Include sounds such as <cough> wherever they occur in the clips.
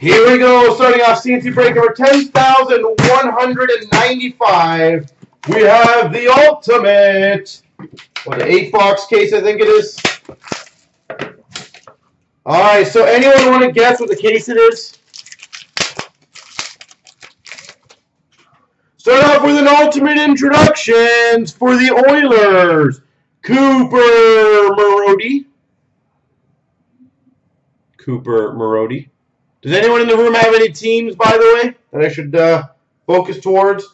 Here we go, starting off CNC break number 10,195. We have the ultimate, what, an eight box case, I think it is. All right, so anyone want to guess what the case it is? Start off with an ultimate introductions for the Oilers. Cooper Marody. Cooper Marody. Does anyone in the room have any teams, by the way, that I should uh, focus towards?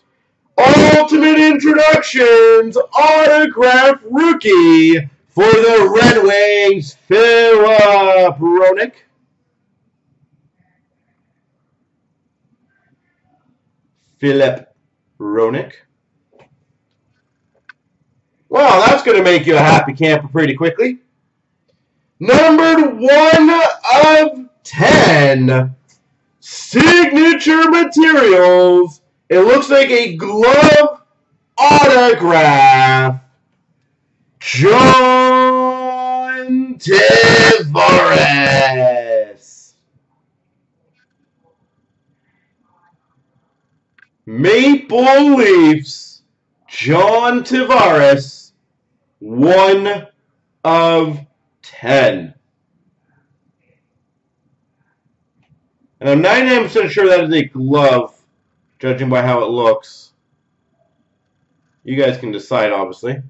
Ultimate introductions, autograph rookie for the Red Wings, Philip Hronek. Philip Hronek. Well, that's going to make you a happy camper pretty quickly. Numbered one of 10 signature materials. It looks like a glove autograph. John Tavares. Maple Leafs, John Tavares, one of 10. And I'm 99% sure that is a glove, judging by how it looks. You guys can decide, obviously.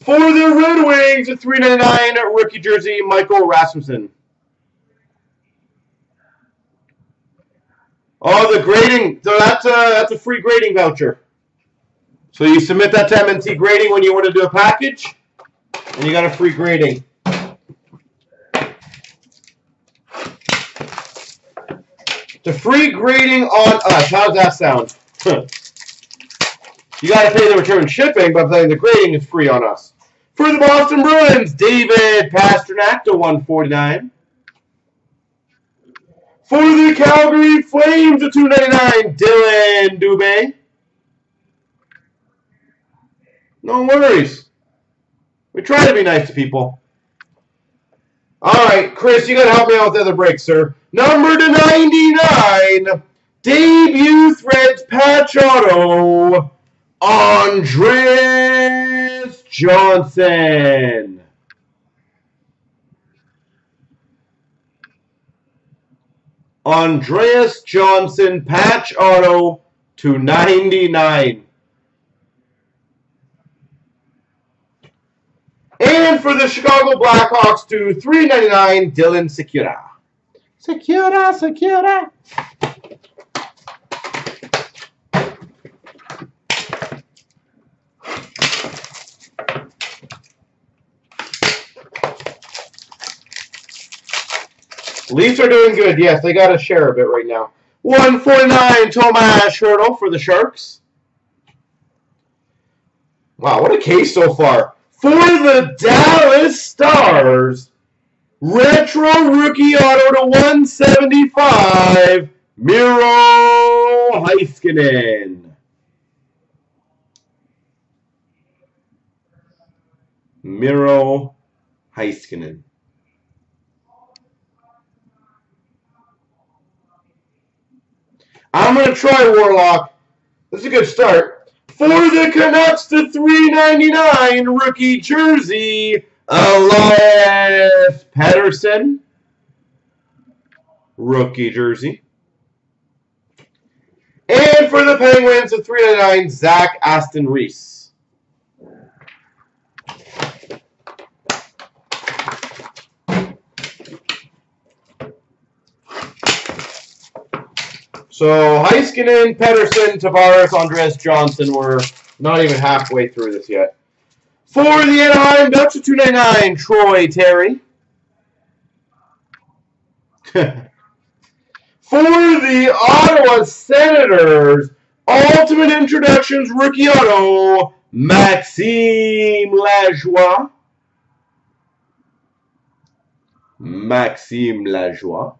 For the Red Wings, a 399 rookie jersey, Michael Rasmussen. Oh, the grading. So that's a, that's a free grading voucher. So you submit that to MNC Grading when you want to do a package, and you got a free grading. The free grading on us. How does that sound? <laughs> you got to pay the return shipping, but then the grading is free on us. For the Boston Bruins, David Pastrnak to 149. For the Calgary Flames, to 299, Dillon Dubé. No worries. We try to be nice to people. All right, Chris, you got to help me out with the other break, sir. Number to 99, debut threads patch auto, Andreas Johnsson. Andreas Johnsson patch auto to 99. And for the Chicago Blackhawks to 399, Dylan Sikura. Sikura, Sikura. Leafs are doing good. Yes, they got a share of it right now. 149 Tomas Hertl for the Sharks. Wow, what a case so far. For the Dallas Stars, retro rookie auto to 175, Miro Heiskanen. Miro Heiskanen. I'm going to try Warlock. This is a good start. For the Canucks, the 399 rookie jersey, Elias Pettersson, Rookie jersey. And for the Penguins, the 399 Zach Aston Reese. So Heiskanen, Pettersson, Tavares, Andreas Johnsson were not even halfway through this yet. For the Anaheim Ducks, 299, Troy Terry. <laughs> For the Ottawa Senators, Ultimate Introductions Rookie Auto, Maxime Lajoie. Maxime Lajoie.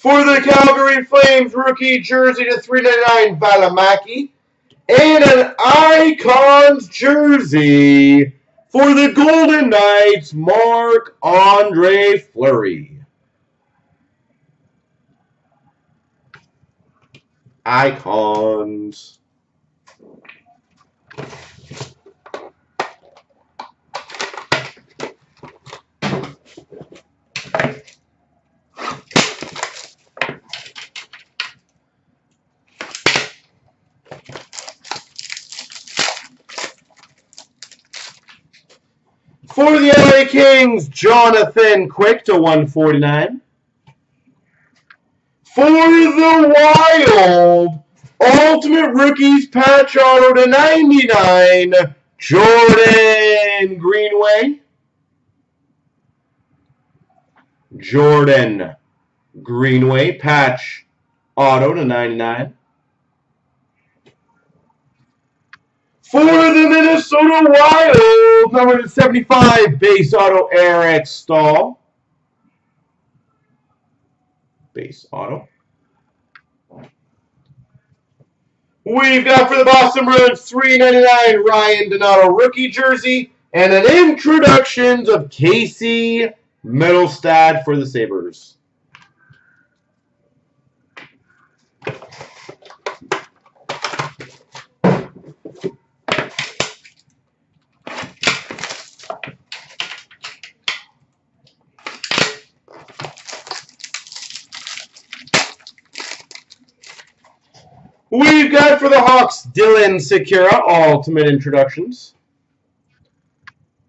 For the Calgary Flames, rookie jersey to 399 Valimaki. And an Icons jersey For the Golden Knights, Marc Andre Fleury. Icons. For the LA Kings, Jonathan Quick to 149. For the Wild, Ultimate Rookies patch auto to 99, Jordan Greenway. Jordan Greenway patch auto to 99. For the Minnesota Wild, number 75, base auto, Eric Staal. Base auto. We've got for the Boston Bruins, 399 Ryan Donato rookie jersey, and an introductions of Casey Mittelstadt for the Sabres. We've got for the Hawks, Dylan Sikura, Ultimate Introductions.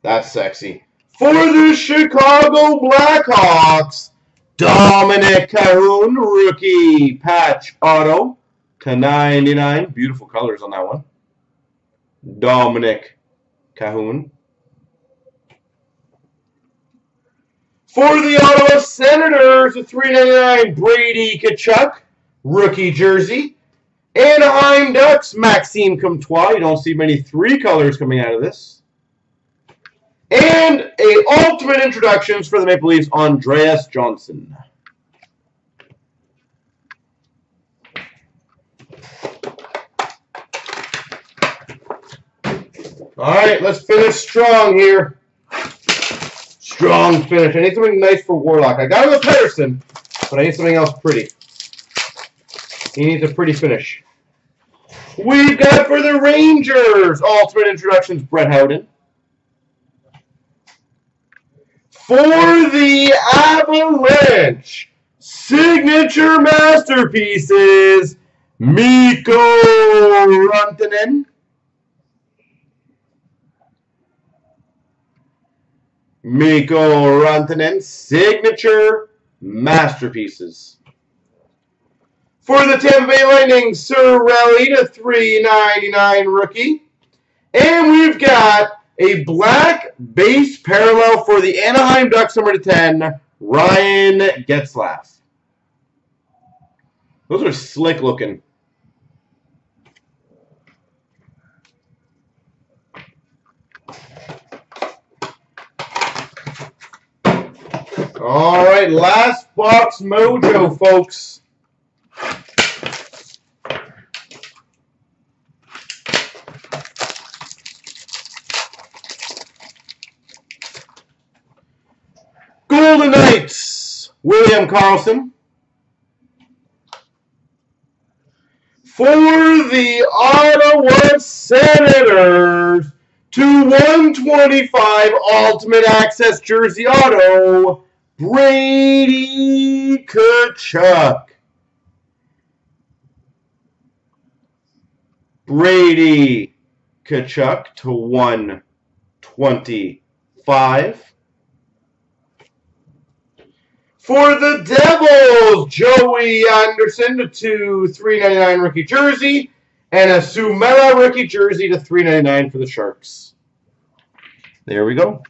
That's sexy. For the Chicago Blackhawks, Dominic Kahun, Rookie Patch Auto to 99. Beautiful colors on that one. Dominic Kahun. For the Ottawa Senators, a 399 Brady Tkachuk, rookie jersey. Anaheim Ducks, Maxime Comtois. You don't see many three colors coming out of this. And a ultimate introductions for the Maple Leafs, Andreas Johnsson. All right, let's finish strong here. Strong finish. I need something nice for Warlock. I got him with Pettersson, but I need something else pretty. He needs a pretty finish. We've got for the Rangers, Ultimate Introductions, Brett Howden. For the Avalanche, Signature Masterpieces, Mikko Rantanen. Mikko Rantanen, Signature Masterpieces. For the Tampa Bay Lightning, Cirelli to 399 rookie. And we've got a black base parallel for the Anaheim Ducks number to 10, Ryan Getzlaf. Those are slick looking. All right, last box mojo, folks. Golden Knights, William Karlsson. For the Ottawa Senators, to 125 Ultimate Access Jersey Auto, Brady Tkachuk. Brady Tkachuk to 125. For the Devils, Joey Anderson to 399 rookie jersey, and a Suomela rookie jersey to 399 for the Sharks. There we go.